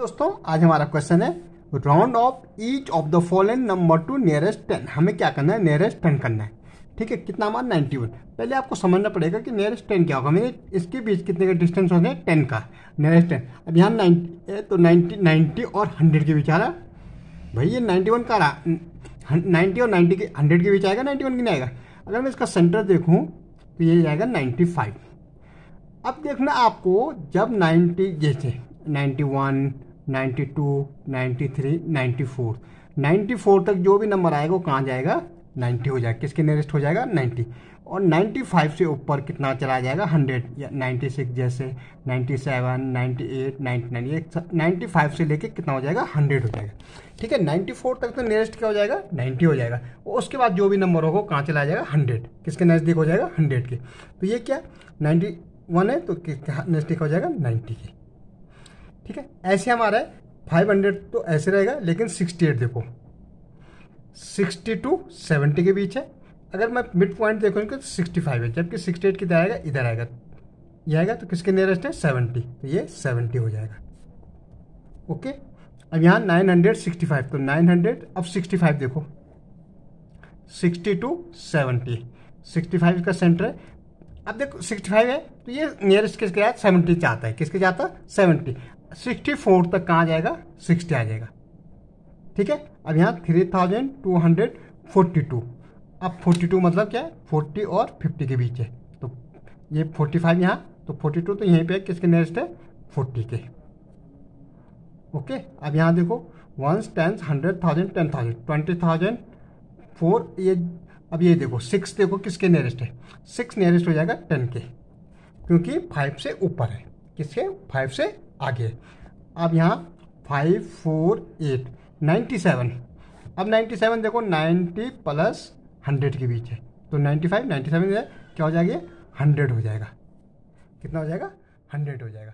दोस्तों, आज हमारा क्वेश्चन है round off each of the following number to nearest ten हमें क्या करना है? नियरेस्ट टेन करना है। ठीक है, कितना हमारा नाइन्टी वन पहले आपको समझना पड़ेगा कि नियरेस्ट टेन क्या होगा। मेरे इसके बीच कितने का डिस्टेंस होते हैं टेन का। नियरेस्ट टेन अब यहाँ नाइन्टी तो नाइन्टी नाइन्टी और हंड्रेड के बीच आ रहा भाई, ये नाइन्टी वन का रहा नाइन्टी और नाइन्टी के हंड्रेड के बीच आएगा नाइन्टी वन की नहीं आएगा? अगर मैं इसका सेंटर देखूँ तो ये जाएगा नाइन्टी फाइव अब देखना आपको, जब नाइन्टी जैसे ninety one ninety two, ninety three, ninety four. Ninety four तक जो भी नंबर आएगा वो कहाँ जाएगा? नाइन्टी हो जाएगा। किसके नियरेस्ट हो जाएगा? नाइन्टी। और नाइन्टी फाइव से ऊपर कितना चला जाएगा? हंड्रेड। या नाइन्टी सिक्स जैसे, ninety seven, ninety eight, ninety nine, ये नाइन्टी फाइव से लेके कितना हो जाएगा? हंड्रेड हो जाएगा। ठीक है? नाइन्टी फोर तक तो नियरेस्ट क्या हो जाएगा? नाइन्टी हो जाएगा। और उसके बाद जो भी नंबर होगा कहाँ चला जाएगा? हंड्रेड। किसके नज़दीक हो जाएगा? हंड्रेड के। तो ये क्या? नाइन्टी वन है तो नज़दीक हो जाएगा? नाइन्टी के। ठीक है? ऐसे हमारा है फाइव हंड्रेड तो ऐसे रहेगा, लेकिन सिक्सटी एट देखो। सिक्सटी टू सेवेंटी के बीच है। अगर मैं मिड पॉइंट देखूँगा तो सिक्सटी फाइव है, जबकि सिक्सटी एट किधर आएगा? इधर आएगा। ये आएगा तो किसके नियरेस्ट है? सेवेंटी तो ये सेवेंटी हो जाएगा। ओके अब यहाँ नाइन हंड्रेड सिक्सटी फाइव तो नाइन हंड्रेड अब सिक्सटी फाइव देखो। Sixty to seventy sixty five का सेंटर है। अब देखो सिक्सटी फाइव है तो ये नियरेस्ट किसके आता सेवेंटी चाहता है। किसके जाता है सेवेंटी सिक्सटी फोर तक कहाँ जाएगा? सिक्सटी आ जाएगा। ठीक है? अब यहाँ three thousand two hundred forty two. अब फोर्टी टू मतलब क्या है? फोर्टी और फिफ्टी के बीच है। तो ये फोर्टी फाइव यहाँ तो फोर्टी टू तो यहीं पे किसके नियरेस्ट है? फोर्टी के। ओके? अब यहाँ देखो ones tens hundred thousand ten thousand twenty thousand four ये, अब ये देखो सिक्स देखो किसके नियरेस्ट है? सिक्स नियरेस्ट हो जाएगा टेन के। क्योंकि फाइव से ऊपर है। किसके? फाइव से आगे। अब यहाँ five four eight ninety seven अब नाइन्टी सेवन देखो नाइन्टी प्लस हंड्रेड के बीच है। तो नाइन्टी फाइव नाइन्टी सेवन क्या हो जाएगी? हंड्रेड हो जाएगा। कितना हो जाएगा? हंड्रेड हो जाएगा।